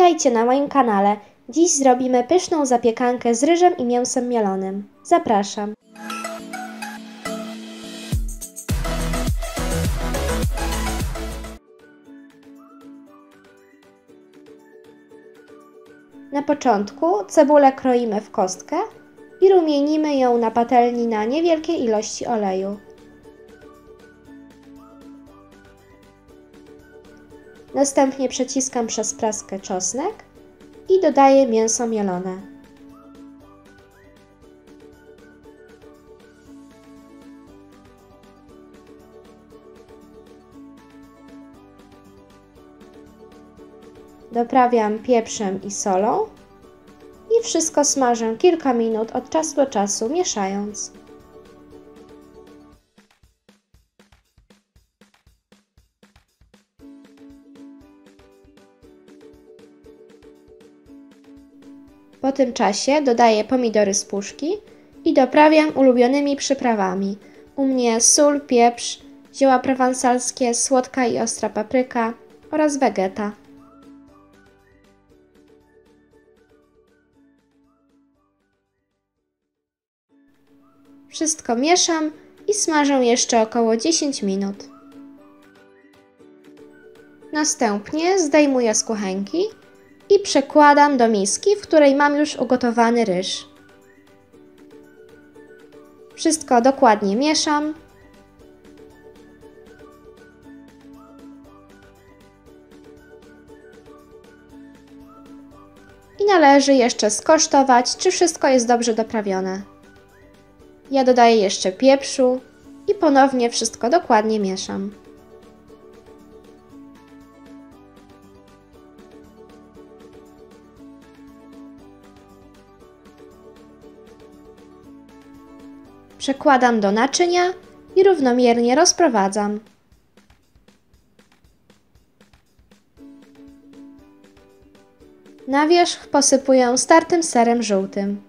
Witajcie na moim kanale. Dziś zrobimy pyszną zapiekankę z ryżem i mięsem mielonym. Zapraszam. Na początku cebulę kroimy w kostkę i rumienimy ją na patelni na niewielkiej ilości oleju. Następnie przeciskam przez praskę czosnek i dodaję mięso mielone. Doprawiam pieprzem i solą i wszystko smażę kilka minut od czasu do czasu, mieszając. Po tym czasie dodaję pomidory z puszki i doprawiam ulubionymi przyprawami. U mnie sól, pieprz, zioła prowansalskie, słodka i ostra papryka oraz wegeta. Wszystko mieszam i smażę jeszcze około 10 minut. Następnie zdejmuję z kuchenki i przekładam do miski, w której mam już ugotowany ryż. Wszystko dokładnie mieszam. I należy jeszcze skosztować, czy wszystko jest dobrze doprawione. Ja dodaję jeszcze pieprzu i ponownie wszystko dokładnie mieszam. Przekładam do naczynia i równomiernie rozprowadzam. Na wierzch posypuję startym serem żółtym.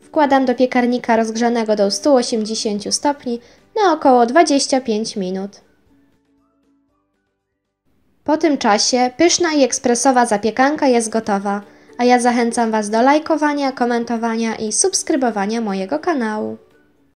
Wkładam do piekarnika rozgrzanego do 180 stopni na około 25 minut. Po tym czasie pyszna i ekspresowa zapiekanka jest gotowa, a ja zachęcam Was do lajkowania, komentowania i subskrybowania mojego kanału.